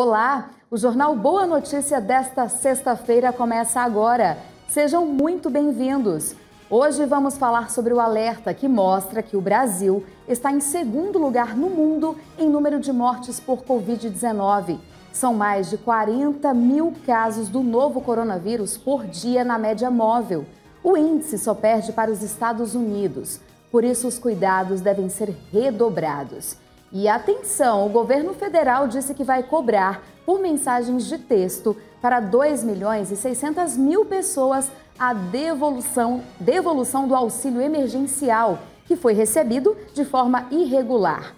Olá, o jornal Boa Notícia desta sexta-feira começa agora. Sejam muito bem-vindos. Hoje vamos falar sobre o alerta que mostra que o Brasil está em segundo lugar no mundo em número de mortes por Covid-19. São mais de 40 mil casos do novo coronavírus por dia na média móvel. O índice só perde para os Estados Unidos. Por isso, os cuidados devem ser redobrados. E atenção, o governo federal disse que vai cobrar por mensagens de texto para 2 milhões e 600 mil pessoas a devolução, devolução do auxílio emergencial, que foi recebido de forma irregular.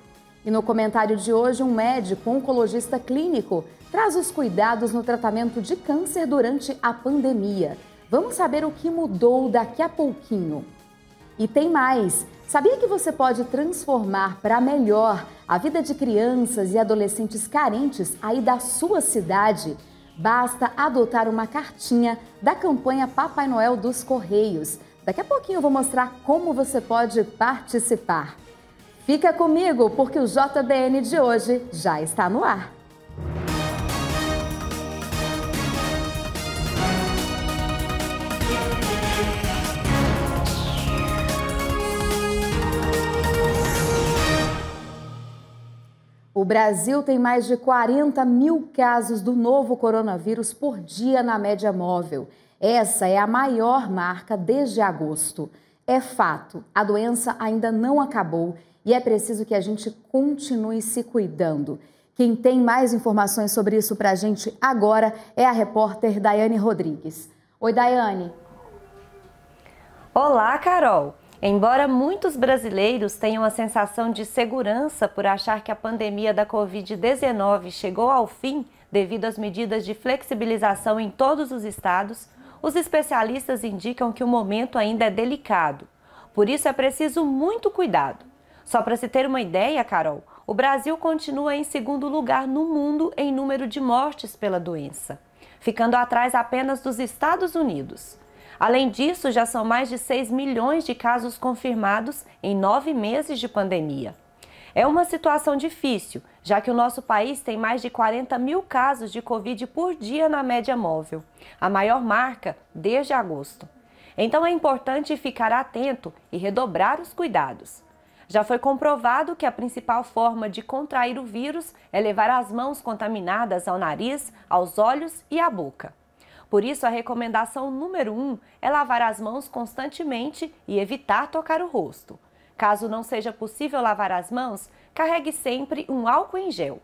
E no comentário de hoje, um médico oncologista clínico traz os cuidados no tratamento de câncer durante a pandemia. Vamos saber o que mudou daqui a pouquinho. E tem mais! Sabia que você pode transformar para melhor a vida de crianças e adolescentes carentes aí da sua cidade? Basta adotar uma cartinha da campanha Papai Noel dos Correios. Daqui a pouquinho eu vou mostrar como você pode participar. Fica comigo porque o JBN de hoje já está no ar. O Brasil tem mais de 40 mil casos do novo coronavírus por dia na média móvel. Essa é a maior marca desde agosto. É fato, a doença ainda não acabou e é preciso que a gente continue se cuidando. Quem tem mais informações sobre isso para a gente agora é a repórter Daiane Rodrigues. Oi, Daiane. Olá, Carol. Embora muitos brasileiros tenham a sensação de segurança por achar que a pandemia da Covid-19 chegou ao fim devido às medidas de flexibilização em todos os estados, os especialistas indicam que o momento ainda é delicado. Por isso é preciso muito cuidado. Só para se ter uma ideia, Carol, o Brasil continua em segundo lugar no mundo em número de mortes pela doença, ficando atrás apenas dos Estados Unidos. Além disso, já são mais de 6 milhões de casos confirmados em nove meses de pandemia. É uma situação difícil, já que o nosso país tem mais de 40 mil casos de Covid por dia na média móvel, a maior marca desde agosto. Então é importante ficar atento e redobrar os cuidados. Já foi comprovado que a principal forma de contrair o vírus é levar as mãos contaminadas ao nariz, aos olhos e à boca. Por isso, a recomendação número 1 um é lavar as mãos constantemente e evitar tocar o rosto. Caso não seja possível lavar as mãos, carregue sempre um álcool em gel.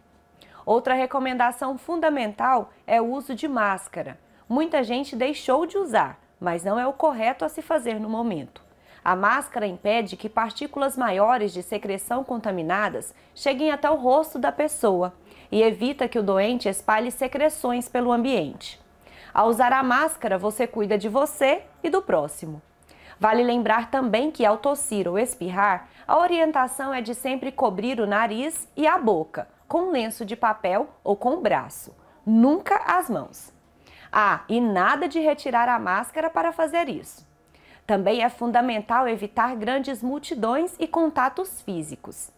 Outra recomendação fundamental é o uso de máscara. Muita gente deixou de usar, mas não é o correto a se fazer no momento. A máscara impede que partículas maiores de secreção contaminadas cheguem até o rosto da pessoa e evita que o doente espalhe secreções pelo ambiente. Ao usar a máscara, você cuida de você e do próximo. Vale lembrar também que ao tossir ou espirrar, a orientação é de sempre cobrir o nariz e a boca com um lenço de papel ou com o braço, nunca as mãos. Ah, e nada de retirar a máscara para fazer isso. Também é fundamental evitar grandes multidões e contatos físicos.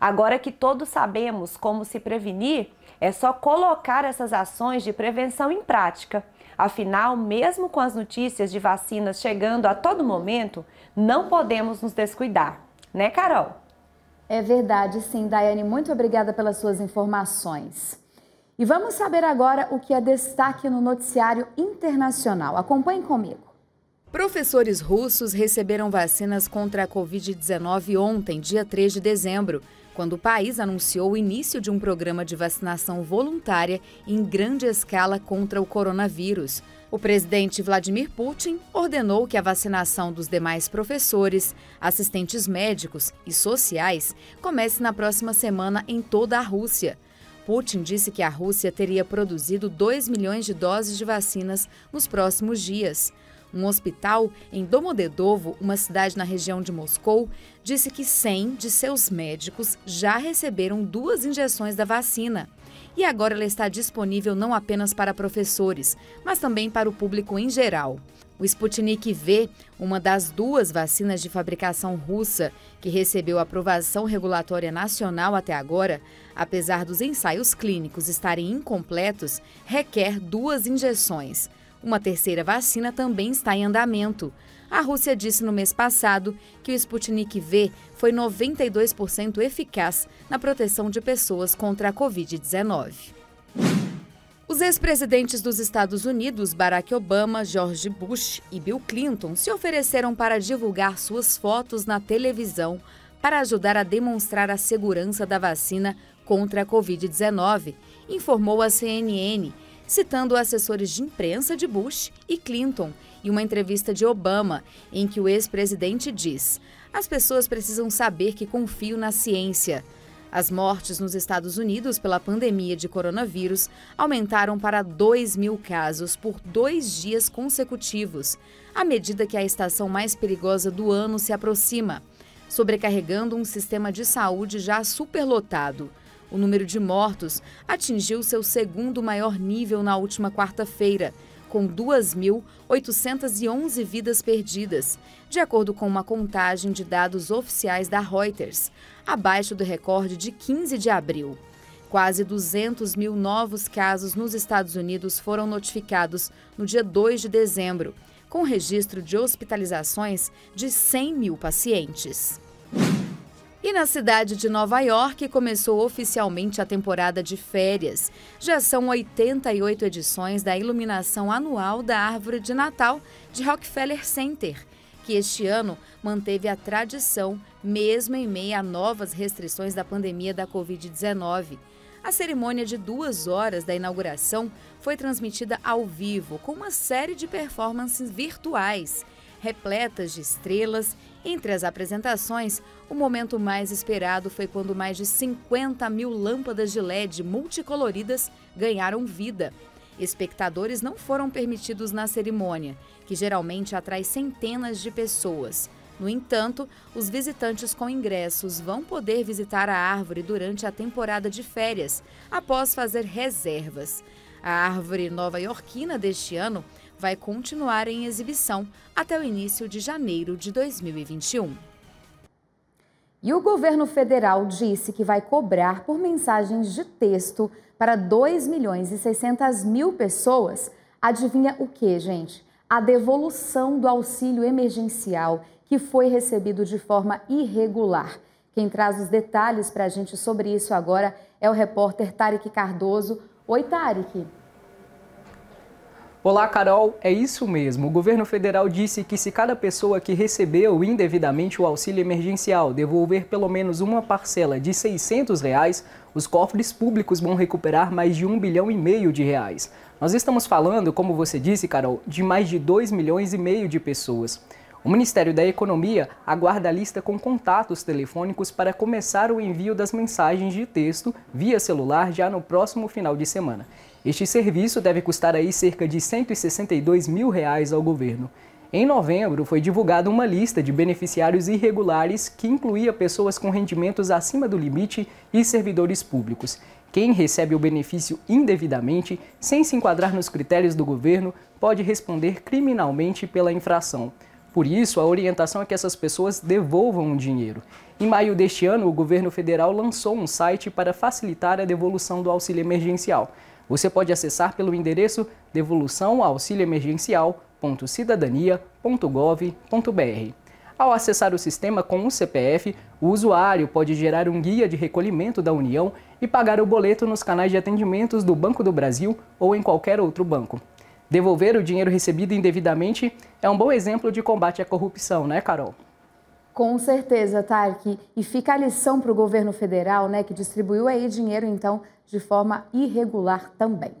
Agora que todos sabemos como se prevenir, é só colocar essas ações de prevenção em prática Afinal, mesmo com as notícias de vacinas chegando a todo momento, não podemos nos descuidar, né, Carol? É verdade, sim, Daiane. Muito obrigada pelas suas informações. E vamos saber agora o que é destaque no noticiário internacional. Acompanhe comigo. Professores russos receberam vacinas contra a Covid-19 ontem, dia 3 de dezembro quando o país anunciou o início de um programa de vacinação voluntária em grande escala contra o coronavírus. O presidente Vladimir Putin ordenou que a vacinação dos demais professores, assistentes médicos e sociais comece na próxima semana em toda a Rússia. Putin disse que a Rússia teria produzido 2 milhões de doses de vacinas nos próximos dias. Um hospital em Domodedovo, uma cidade na região de Moscou, disse que 100 de seus médicos já receberam duas injeções da vacina. E agora ela está disponível não apenas para professores, mas também para o público em geral. O Sputnik V, uma das duas vacinas de fabricação russa que recebeu aprovação regulatória nacional até agora, apesar dos ensaios clínicos estarem incompletos, requer duas injeções. Uma terceira vacina também está em andamento. A Rússia disse no mês passado que o Sputnik V foi 92% eficaz na proteção de pessoas contra a Covid-19. Os ex-presidentes dos Estados Unidos, Barack Obama, George Bush e Bill Clinton, se ofereceram para divulgar suas fotos na televisão para ajudar a demonstrar a segurança da vacina contra a Covid-19, informou a CNN, citando assessores de imprensa de Bush e Clinton e uma entrevista de Obama, em que o ex-presidente diz: As pessoas precisam saber que confio na ciência. As mortes nos Estados Unidos pela pandemia de coronavírus aumentaram para 2 mil casos por dois dias consecutivos, à medida que a estação mais perigosa do ano se aproxima, sobrecarregando um sistema de saúde já superlotado. O número de mortos atingiu seu segundo maior nível na última quarta-feira, com 2.811 vidas perdidas, de acordo com uma contagem de dados oficiais da Reuters, abaixo do recorde de 15 de abril. Quase 200 mil novos casos nos Estados Unidos foram notificados no dia 2 de dezembro, com registro de hospitalizações de 100 mil pacientes. E na cidade de Nova York começou oficialmente a temporada de férias. Já são 88 edições da iluminação anual da árvore de Natal de Rockefeller Center, que este ano manteve a tradição, mesmo em meio a novas restrições da pandemia da Covid-19. A cerimônia de duas horas da inauguração foi transmitida ao vivo, com uma série de performances virtuais repletas de estrelas. Entre as apresentações, o momento mais esperado foi quando mais de 50 mil lâmpadas de LED multicoloridas ganharam vida. Espectadores não foram permitidos na cerimônia, que geralmente atrai centenas de pessoas. No entanto, os visitantes com ingressos vão poder visitar a árvore durante a temporada de férias, após fazer reservas. A árvore nova-iorquina deste ano vai continuar em exibição até o início de janeiro de 2021. E o governo federal disse que vai cobrar por mensagens de texto para 2 milhões e 600 mil pessoas. Adivinha o que, gente? A devolução do auxílio emergencial que foi recebido de forma irregular. Quem traz os detalhes para a gente sobre isso agora é o repórter Tarek Cardoso. Oi, Tarek. Olá, Carol. É isso mesmo. O governo federal disse que se cada pessoa que recebeu indevidamente o auxílio emergencial devolver pelo menos uma parcela de 600 reais, os cofres públicos vão recuperar mais de um bilhão e meio de reais. Nós estamos falando, como você disse, Carol, de mais de 2 milhões e meio de pessoas. O Ministério da Economia aguarda a lista com contatos telefônicos para começar o envio das mensagens de texto via celular já no próximo final de semana. Este serviço deve custar aí cerca de 162 mil reais ao governo. Em novembro, foi divulgada uma lista de beneficiários irregulares que incluía pessoas com rendimentos acima do limite e servidores públicos. Quem recebe o benefício indevidamente, sem se enquadrar nos critérios do governo, pode responder criminalmente pela infração. Por isso, a orientação é que essas pessoas devolvam o dinheiro. Em maio deste ano, o governo federal lançou um site para facilitar a devolução do auxílio emergencial. Você pode acessar pelo endereço devoluçãoauxilioemergencial.cidadania.gov.br. Ao acessar o sistema com o CPF, o usuário pode gerar um guia de recolhimento da União e pagar o boleto nos canais de atendimentos do Banco do Brasil ou em qualquer outro banco. Devolver o dinheiro recebido indevidamente é um bom exemplo de combate à corrupção, né, Carol? Com certeza, Tark. E fica a lição para o governo federal, né, que distribuiu aí dinheiro, então, de forma irregular também.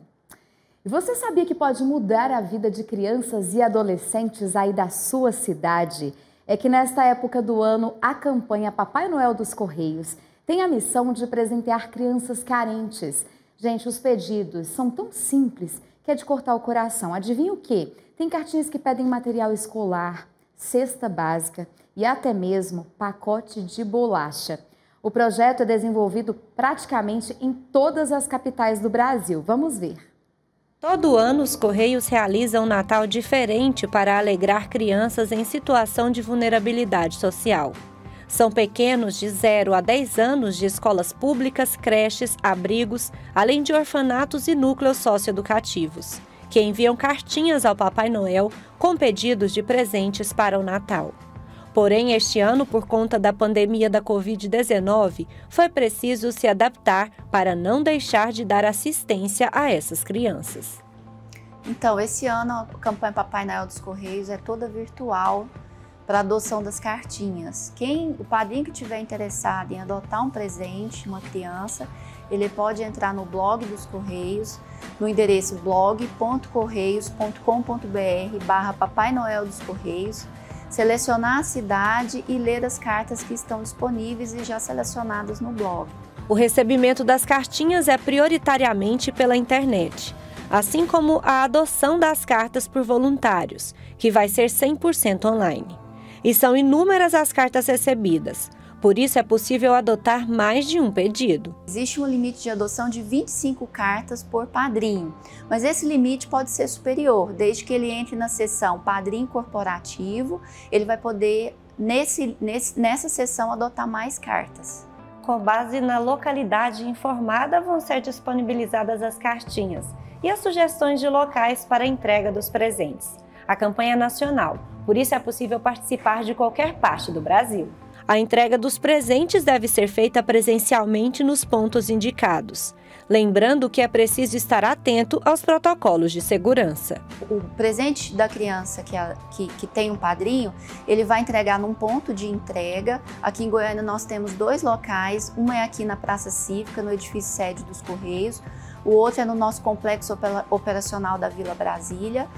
E você sabia que pode mudar a vida de crianças e adolescentes aí da sua cidade? É que nesta época do ano, a campanha Papai Noel dos Correios tem a missão de presentear crianças carentes. Gente, os pedidos são tão simples que é de cortar o coração. Adivinha o quê? Tem cartinhas que pedem material escolar, cesta básica e até mesmo pacote de bolacha. O projeto é desenvolvido praticamente em todas as capitais do Brasil. Vamos ver. Todo ano, os Correios realizam um Natal diferente para alegrar crianças em situação de vulnerabilidade social. São pequenos de 0 a 10 anos de escolas públicas, creches, abrigos, além de orfanatos e núcleos socioeducativos, que enviam cartinhas ao Papai Noel com pedidos de presentes para o Natal. Porém, este ano, por conta da pandemia da Covid-19, foi preciso se adaptar para não deixar de dar assistência a essas crianças. Então, esse ano a campanha Papai Noel dos Correios é toda virtual para adoção das cartinhas. Quem, o padrinho que tiver interessado em adotar um presente, uma criança, ele pode entrar no blog dos Correios, no endereço blog.correios.com.br barra Papai Noel dos Correios selecionar a cidade e ler as cartas que estão disponíveis e já selecionadas no blog. O recebimento das cartinhas é prioritariamente pela internet, assim como a adoção das cartas por voluntários, que vai ser 100% online. E são inúmeras as cartas recebidas, por isso é possível adotar mais de um pedido. Existe um limite de adoção de 25 cartas por padrinho, mas esse limite pode ser superior, desde que ele entre na seção padrinho corporativo, ele vai poder nesse, nesse, nessa seção adotar mais cartas. Com base na localidade informada, vão ser disponibilizadas as cartinhas e as sugestões de locais para a entrega dos presentes. A campanha é nacional, por isso é possível participar de qualquer parte do Brasil. A entrega dos presentes deve ser feita presencialmente nos pontos indicados. Lembrando que é preciso estar atento aos protocolos de segurança. O presente da criança que, que, que, tem um padrinho, ele vai entregar num ponto de entrega. Aqui em Goiânia nós temos dois locais, uma é aqui na Praça Cívica, no edifício sede dos Correios, o outro é no nosso complexo operacional da Vila Brasília.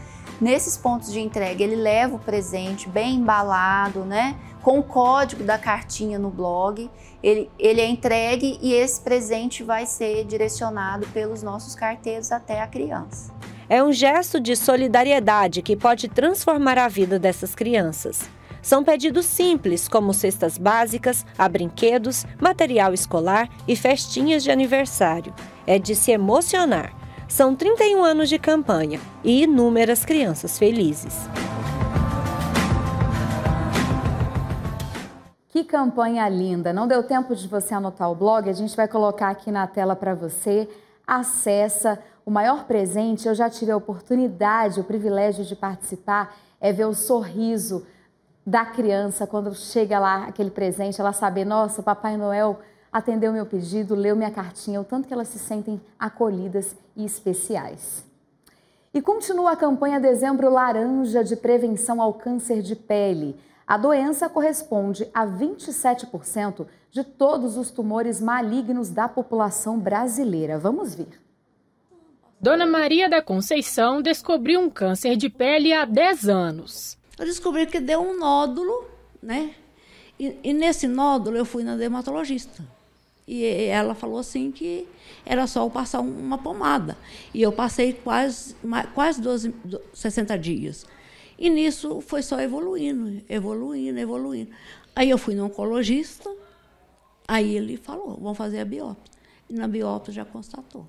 Nesses pontos de entrega, ele leva o presente bem embalado, né? Com o código da cartinha no blog, ele, ele é entregue e esse presente vai ser direcionado pelos nossos carteiros até a criança. É um gesto de solidariedade que pode transformar a vida dessas crianças. São pedidos simples, como cestas básicas, a brinquedos, material escolar e festinhas de aniversário. É de se emocionar. São 31 anos de campanha e inúmeras crianças felizes. Que campanha linda! Não deu tempo de você anotar o blog? A gente vai colocar aqui na tela para você. Acessa. O maior presente, eu já tive a oportunidade, o privilégio de participar, é ver o sorriso da criança quando chega lá aquele presente, ela saber, nossa, Papai Noel atendeu meu pedido, leu minha cartinha, o tanto que elas se sentem acolhidas e especiais. E continua a campanha Dezembro Laranja de Prevenção ao Câncer de Pele. A doença corresponde a 27% de todos os tumores malignos da população brasileira. Vamos ver. Dona Maria da Conceição descobriu um câncer de pele há 10 anos. Eu descobri que deu um nódulo, né? E, e nesse nódulo eu fui na dermatologista. E ela falou assim que era só passar uma pomada. E eu passei quase, quase 12, 60 dias. E nisso foi só evoluindo, evoluindo, evoluindo. Aí eu fui no oncologista, aí ele falou, vamos fazer a biópsia. E na biópsia já constatou.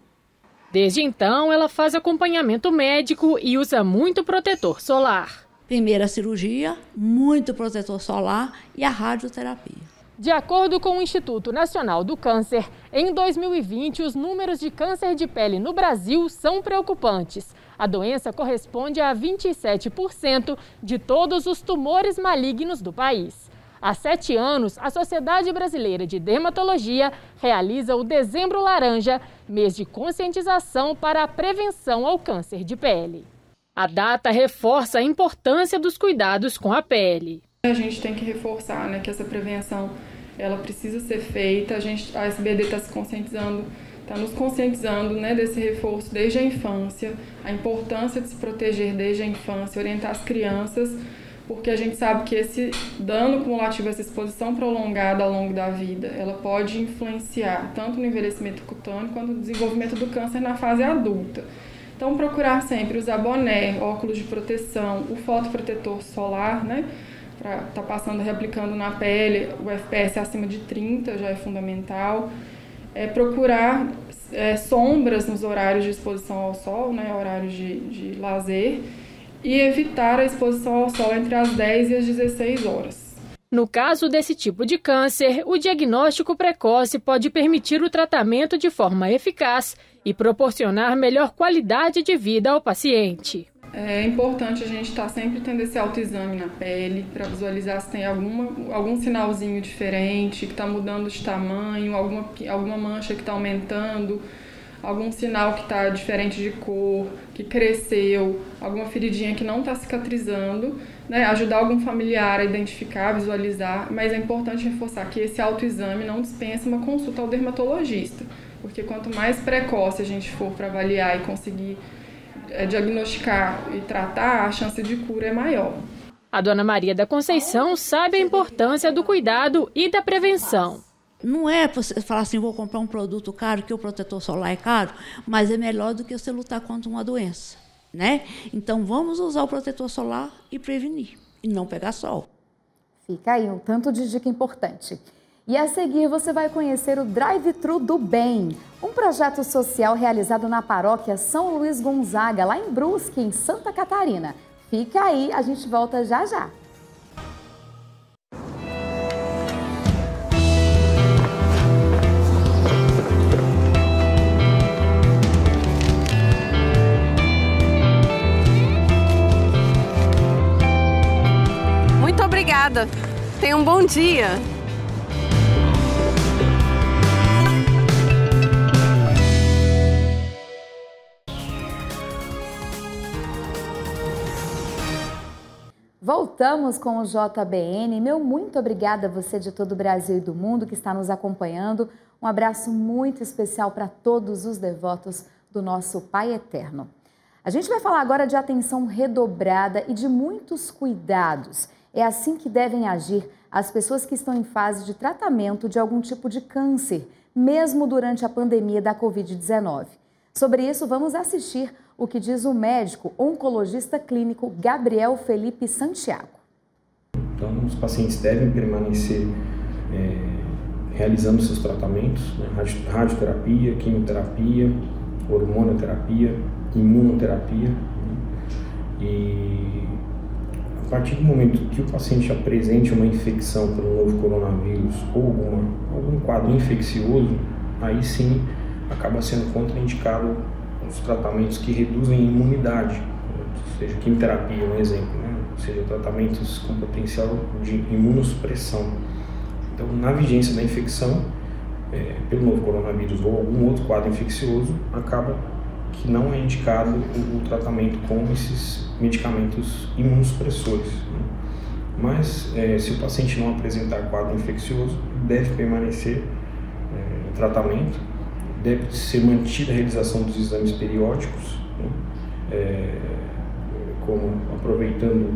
Desde então, ela faz acompanhamento médico e usa muito protetor solar. Primeira cirurgia, muito protetor solar e a radioterapia. De acordo com o Instituto Nacional do Câncer, em 2020 os números de câncer de pele no Brasil são preocupantes. A doença corresponde a 27% de todos os tumores malignos do país. Há sete anos, a Sociedade Brasileira de Dermatologia realiza o Dezembro Laranja, mês de conscientização para a prevenção ao câncer de pele. A data reforça a importância dos cuidados com a pele. A gente tem que reforçar né, que essa prevenção ela precisa ser feita. A, gente, a SBD está se conscientizando, está nos conscientizando né, desse reforço desde a infância, a importância de se proteger desde a infância, orientar as crianças, porque a gente sabe que esse dano cumulativo, essa exposição prolongada ao longo da vida, ela pode influenciar tanto no envelhecimento cutâneo quanto no desenvolvimento do câncer na fase adulta. Então, procurar sempre usar boné, óculos de proteção, o fotoprotetor solar, né? Para estar tá passando, reaplicando na pele, o FPS acima de 30 já é fundamental. É procurar é, sombras nos horários de exposição ao sol, né, horários de, de lazer, e evitar a exposição ao sol entre as 10 e as 16 horas. No caso desse tipo de câncer, o diagnóstico precoce pode permitir o tratamento de forma eficaz e proporcionar melhor qualidade de vida ao paciente. É importante a gente estar tá sempre tendo esse autoexame na pele para visualizar se tem alguma, algum sinalzinho diferente, que está mudando de tamanho, alguma, alguma mancha que está aumentando, algum sinal que está diferente de cor, que cresceu, alguma feridinha que não está cicatrizando né, ajudar algum familiar a identificar, visualizar, mas é importante reforçar que esse autoexame não dispensa uma consulta ao dermatologista, porque quanto mais precoce a gente for para avaliar e conseguir diagnosticar e tratar, a chance de cura é maior. A dona Maria da Conceição sabe a importância do cuidado e da prevenção. Não é você falar assim, vou comprar um produto caro, que o protetor solar é caro, mas é melhor do que você lutar contra uma doença né? Então vamos usar o protetor solar e prevenir e não pegar sol. Fica aí um tanto de dica importante. E a seguir você vai conhecer o Drive-Thru do Bem, um projeto social realizado na paróquia São Luís Gonzaga, lá em Brusque, em Santa Catarina. Fica aí, a gente volta já já. obrigada. Tenha um bom dia. Voltamos com o JBN. Meu muito obrigada a você de todo o Brasil e do mundo que está nos acompanhando. Um abraço muito especial para todos os devotos do nosso Pai Eterno. A gente vai falar agora de atenção redobrada e de muitos cuidados é assim que devem agir as pessoas que estão em fase de tratamento de algum tipo de câncer, mesmo durante a pandemia da Covid-19. Sobre isso, vamos assistir o que diz o médico oncologista clínico Gabriel Felipe Santiago. Então, os pacientes devem permanecer é, realizando seus tratamentos, né, radioterapia, quimioterapia, hormonoterapia, imunoterapia. Né, e a partir do momento que o paciente apresente uma infecção pelo novo coronavírus ou alguma, algum quadro infeccioso, aí sim acaba sendo contraindicado os tratamentos que reduzem a imunidade, seja, quimioterapia um exemplo, né? ou seja, tratamentos com potencial de imunossupressão. Então, na vigência da infecção é, pelo novo coronavírus ou algum outro quadro infeccioso, acaba que não é indicado o, o tratamento com esses medicamentos imunossupressores. Né? Mas, é, se o paciente não apresentar quadro infeccioso, deve permanecer é, em tratamento, deve ser mantida a realização dos exames periódicos, né? é, como aproveitando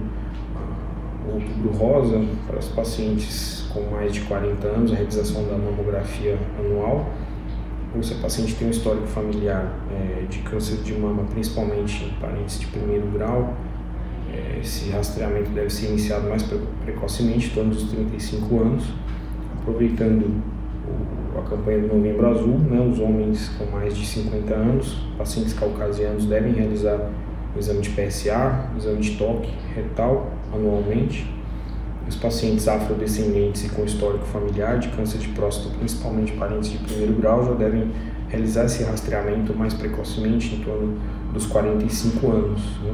o outubro rosa para os pacientes com mais de 40 anos, a realização da mamografia anual, ou se a paciente tem um histórico familiar é, de câncer de mama, principalmente em parentes de primeiro grau, é, esse rastreamento deve ser iniciado mais precocemente, em torno dos 35 anos, aproveitando a campanha do Novembro Azul, né, os homens com mais de 50 anos, pacientes caucasianos devem realizar o exame de PSA, o exame de toque retal anualmente, os pacientes afrodescendentes e com histórico familiar de câncer de próstata, principalmente parentes de primeiro grau, já devem realizar esse rastreamento mais precocemente, em torno dos 45 anos. Né?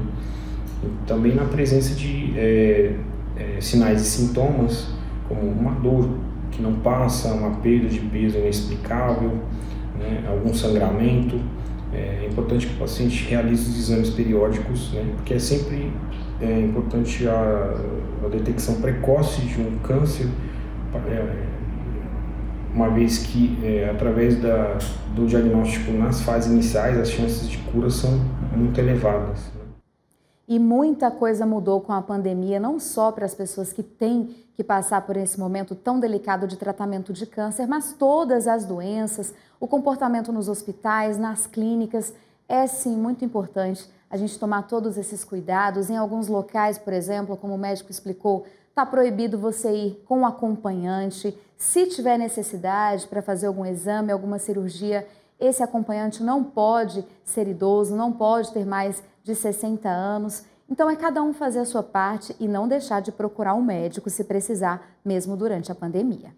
Também na presença de é, é, sinais e sintomas, como uma dor que não passa, uma perda de peso inexplicável, né? algum sangramento. É, é importante que o paciente realize os exames periódicos, né? porque é sempre é importante a, a detecção precoce de um câncer, é, uma vez que é, através da, do diagnóstico nas fases iniciais as chances de cura são muito elevadas. E muita coisa mudou com a pandemia, não só para as pessoas que têm que passar por esse momento tão delicado de tratamento de câncer, mas todas as doenças, o comportamento nos hospitais, nas clínicas. É sim muito importante a gente tomar todos esses cuidados. Em alguns locais, por exemplo, como o médico explicou, está proibido você ir com acompanhante. Se tiver necessidade para fazer algum exame, alguma cirurgia, esse acompanhante não pode ser idoso, não pode ter mais de 60 anos. Então é cada um fazer a sua parte e não deixar de procurar um médico se precisar, mesmo durante a pandemia.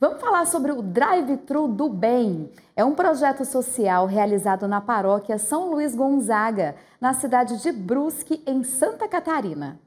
Vamos falar sobre o Drive-Thru do Bem. É um projeto social realizado na paróquia São Luís Gonzaga, na cidade de Brusque, em Santa Catarina.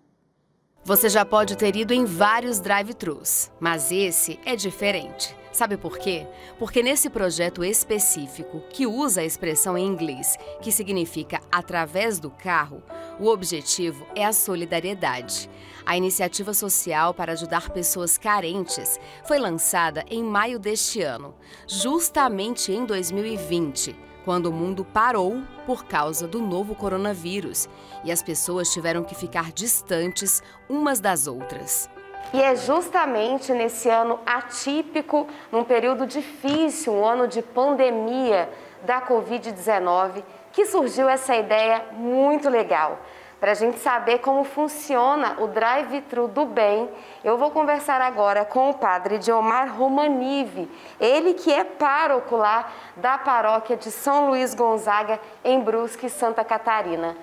Você já pode ter ido em vários drive-thrus, mas esse é diferente. Sabe por quê? Porque nesse projeto específico, que usa a expressão em inglês, que significa através do carro, o objetivo é a solidariedade. A iniciativa social para ajudar pessoas carentes foi lançada em maio deste ano, justamente em 2020 quando o mundo parou por causa do novo coronavírus e as pessoas tiveram que ficar distantes umas das outras. E é justamente nesse ano atípico, num período difícil, um ano de pandemia da Covid-19, que surgiu essa ideia muito legal. Para a gente saber como funciona o drive-thru do bem, eu vou conversar agora com o padre Diomar Romanive, ele que é pároco lá da paróquia de São Luís Gonzaga, em Brusque, Santa Catarina.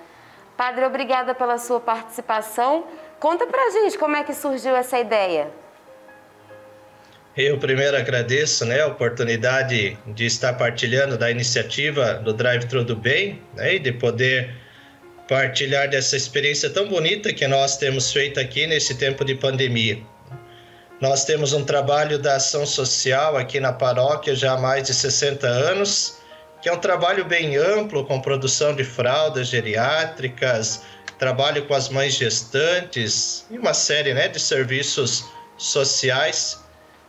Padre, obrigada pela sua participação. Conta pra gente como é que surgiu essa ideia. Eu primeiro agradeço né, a oportunidade de estar partilhando da iniciativa do Drive Thru do Bem né, e de poder partilhar dessa experiência tão bonita que nós temos feito aqui nesse tempo de pandemia. Nós temos um trabalho da ação social aqui na paróquia já há mais de 60 anos, que é um trabalho bem amplo com produção de fraldas geriátricas, trabalho com as mães gestantes e uma série né, de serviços sociais.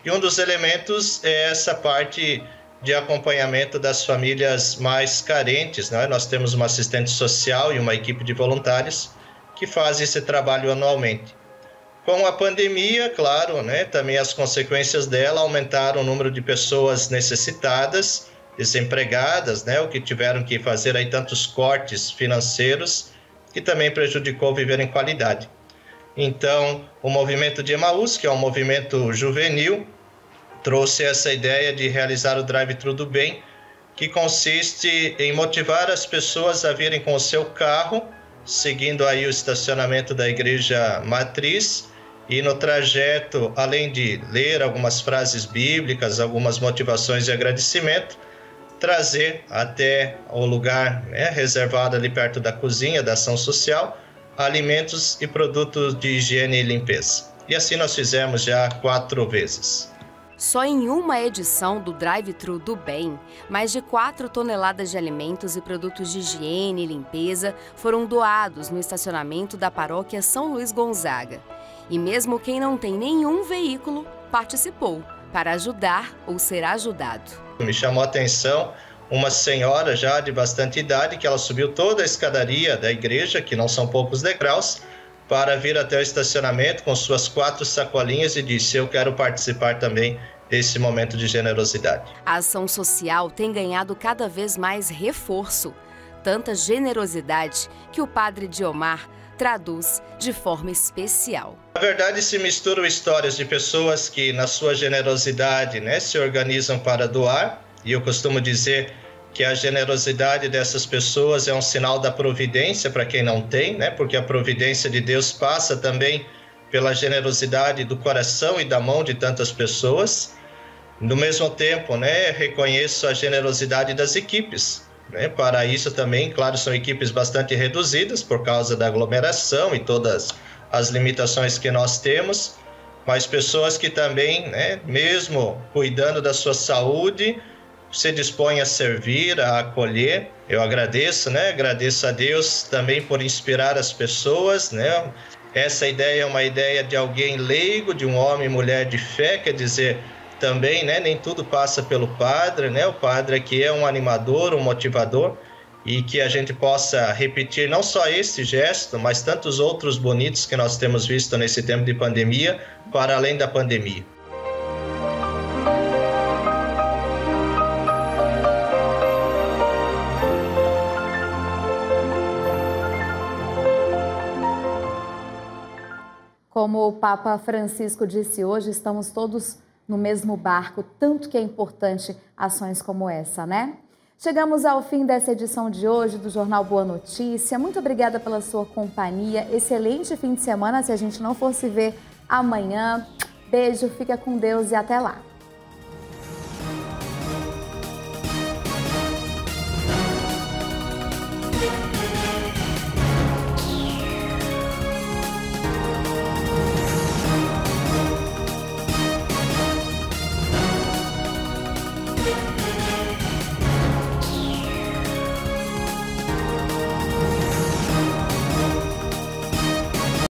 E um dos elementos é essa parte de acompanhamento das famílias mais carentes. Né? Nós temos uma assistente social e uma equipe de voluntários que fazem esse trabalho anualmente. Com a pandemia, claro, né, também as consequências dela aumentaram o número de pessoas necessitadas, desempregadas, né, o que tiveram que fazer aí tantos cortes financeiros e também prejudicou viver em qualidade. Então, o movimento de Emaús, que é um movimento juvenil, trouxe essa ideia de realizar o drive-thru do bem, que consiste em motivar as pessoas a virem com o seu carro, seguindo aí o estacionamento da igreja matriz, e no trajeto, além de ler algumas frases bíblicas, algumas motivações de agradecimento, trazer até o lugar né, reservado ali perto da cozinha da ação social alimentos e produtos de higiene e limpeza. E assim nós fizemos já quatro vezes. Só em uma edição do Drive-Thru do Bem, mais de 4 toneladas de alimentos e produtos de higiene e limpeza foram doados no estacionamento da paróquia São Luís Gonzaga. E mesmo quem não tem nenhum veículo participou para ajudar ou ser ajudado. Me chamou a atenção uma senhora já de bastante idade que ela subiu toda a escadaria da igreja, que não são poucos degraus, para vir até o estacionamento com suas quatro sacolinhas e disse: Eu quero participar também desse momento de generosidade. A ação social tem ganhado cada vez mais reforço, tanta generosidade que o padre Diomar traduz de forma especial. Na verdade, se misturam histórias de pessoas que, na sua generosidade, né, se organizam para doar, e eu costumo dizer que a generosidade dessas pessoas é um sinal da providência para quem não tem, né? Porque a providência de Deus passa também pela generosidade do coração e da mão de tantas pessoas. No mesmo tempo, né, reconheço a generosidade das equipes. Né? Para isso também, claro, são equipes bastante reduzidas por causa da aglomeração e todas as limitações que nós temos, mas pessoas que também, né, mesmo cuidando da sua saúde, se dispõe a servir, a acolher. Eu agradeço, né? Agradeço a Deus também por inspirar as pessoas, né? Essa ideia é uma ideia de alguém leigo, de um homem e mulher de fé, quer dizer, também, né? Nem tudo passa pelo padre, né? O padre aqui é um animador, um motivador e que a gente possa repetir não só esse gesto, mas tantos outros bonitos que nós temos visto nesse tempo de pandemia, para além da pandemia. Como o Papa Francisco disse hoje, estamos todos no mesmo barco, tanto que é importante ações como essa, né? Chegamos ao fim dessa edição de hoje do Jornal Boa Notícia. Muito obrigada pela sua companhia. Excelente fim de semana se a gente não fosse ver amanhã. Beijo, fica com Deus e até lá.